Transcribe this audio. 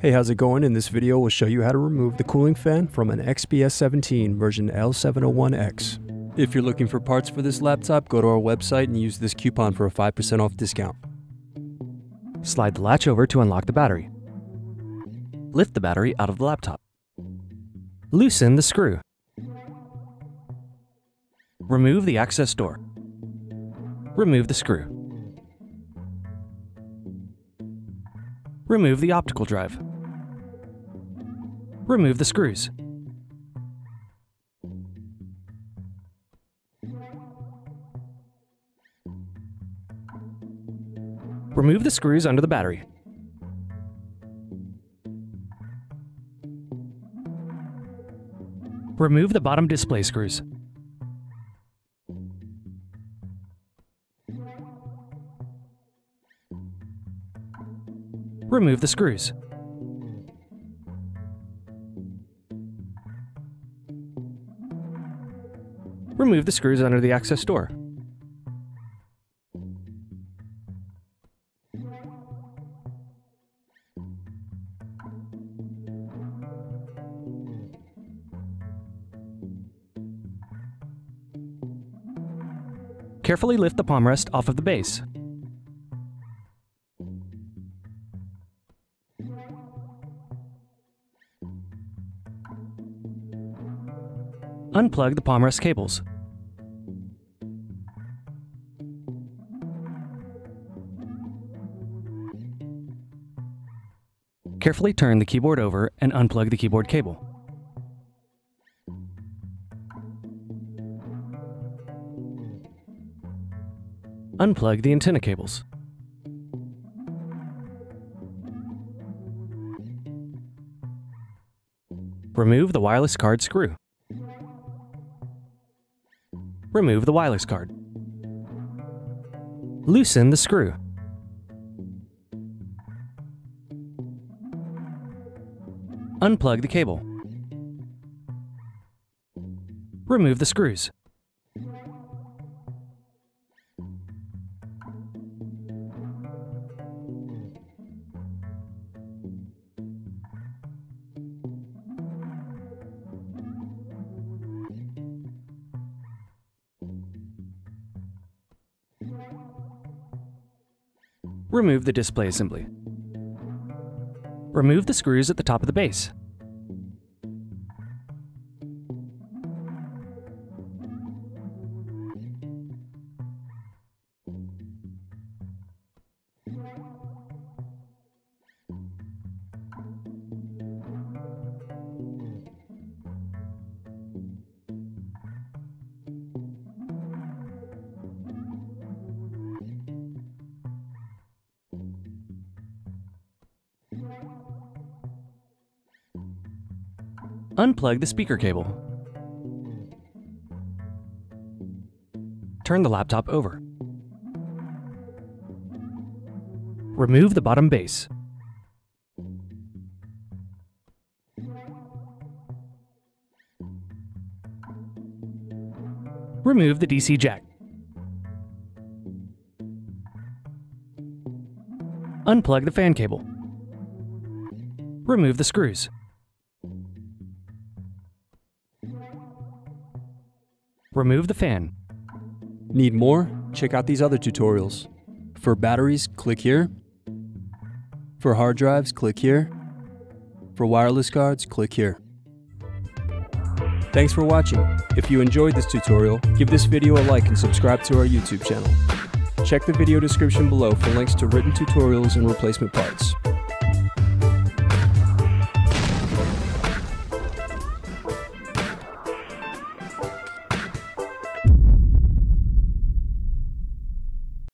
Hey, how's it going? In this video, we'll show you how to remove the cooling fan from an XPS 17 version L701X. If you're looking for parts for this laptop, go to our website and use this coupon for a 5% off discount. Slide the latch over to unlock the battery. Lift the battery out of the laptop. Loosen the screw. Remove the access door. Remove the screw. Remove the optical drive. Remove the screws. Remove the screws under the battery. Remove the bottom display screws. Remove the screws. Remove the screws under the access door. Carefully lift the palm rest off of the base. Unplug the palm rest cables. Carefully turn the keyboard over and unplug the keyboard cable. Unplug the antenna cables. Remove the wireless card screw. Remove the wireless card. Loosen the screw. Unplug the cable. Remove the screws. Remove the display assembly. Remove the screws at the top of the base. Unplug the speaker cable. Turn the laptop over. Remove the bottom base. Remove the DC jack. Unplug the fan cable. Remove the screws. Remove the fan. Need more? Check out these other tutorials. For batteries, click here. For hard drives, click here. For wireless cards, click here. Thanks for watching. If you enjoyed this tutorial, give this video a like and subscribe to our YouTube channel. Check the video description below for links to written tutorials and replacement parts.